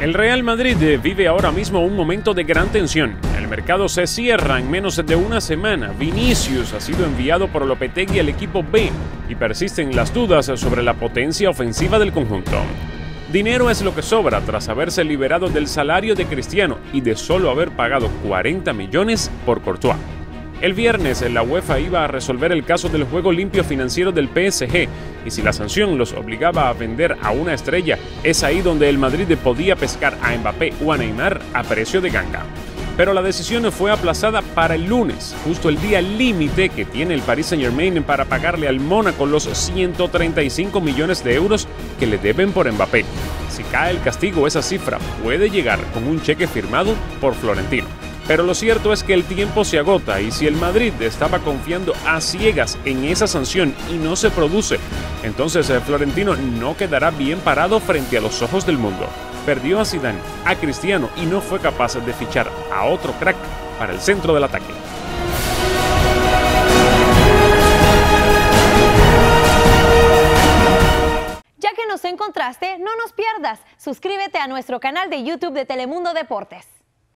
El Real Madrid vive ahora mismo un momento de gran tensión. El mercado se cierra en menos de una semana. Vinicius ha sido enviado por Lopetegui al equipo B y persisten las dudas sobre la potencia ofensiva del conjunto. Dinero es lo que sobra tras haberse liberado del salario de Cristiano y de solo haber pagado 40 millones por Courtois. El viernes la UEFA iba a resolver el caso del juego limpio financiero del PSG y si la sanción los obligaba a vender a una estrella, es ahí donde el Madrid podía pescar a Mbappé o a Neymar a precio de ganga. Pero la decisión fue aplazada para el lunes, justo el día límite que tiene el Paris Saint-Germain para pagarle al Mónaco los 135 millones de euros que le deben por Mbappé. Si cae el castigo, esa cifra puede llegar con un cheque firmado por Florentino. Pero lo cierto es que el tiempo se agota y si el Madrid estaba confiando a ciegas en esa sanción y no se produce, entonces el Florentino no quedará bien parado frente a los ojos del mundo. Perdió a Zidane, a Cristiano y no fue capaz de fichar a otro crack para el centro del ataque. Ya que nos encontraste, no nos pierdas. Suscríbete a nuestro canal de YouTube de Telemundo Deportes.